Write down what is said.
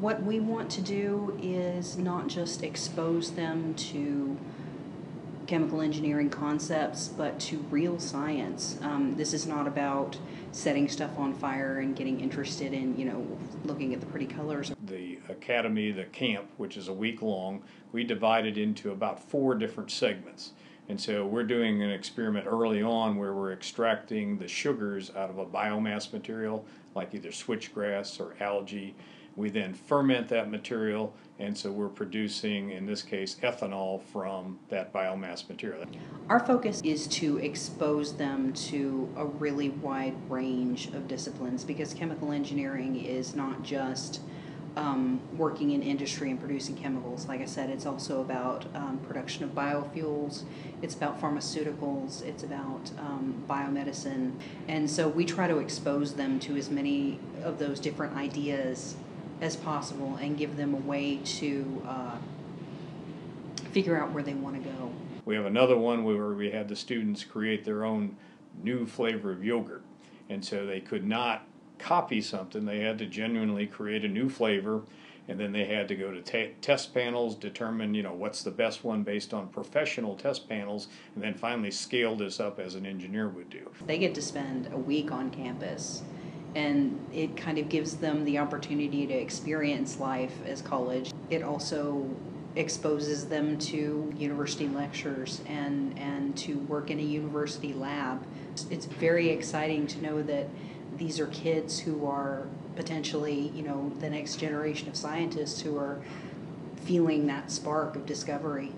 What we want to do is not just expose them to chemical engineering concepts, but to real science. Um, this is not about setting stuff on fire and getting interested in, you know, looking at the pretty colors. The academy, the camp, which is a week long, we divided into about four different segments. And so we're doing an experiment early on where we're extracting the sugars out of a biomass material like either switchgrass or algae. We then ferment that material, and so we're producing, in this case, ethanol from that biomass material. Our focus is to expose them to a really wide range of disciplines because chemical engineering is not just um, working in industry and producing chemicals. Like I said, it's also about um, production of biofuels, it's about pharmaceuticals, it's about um, biomedicine. And so we try to expose them to as many of those different ideas as possible and give them a way to uh, figure out where they want to go. We have another one where we had the students create their own new flavor of yogurt. And so they could not copy something, they had to genuinely create a new flavor, and then they had to go to t- test panels, determine you know what's the best one based on professional test panels, and then finally scale this up as an engineer would do. They get to spend a week on campus, and it kind of gives them the opportunity to experience life as college. It also exposes them to university lectures and, and to work in a university lab. It's very exciting to know that these are kids who are potentially, you know, the next generation of scientists who are feeling that spark of discovery.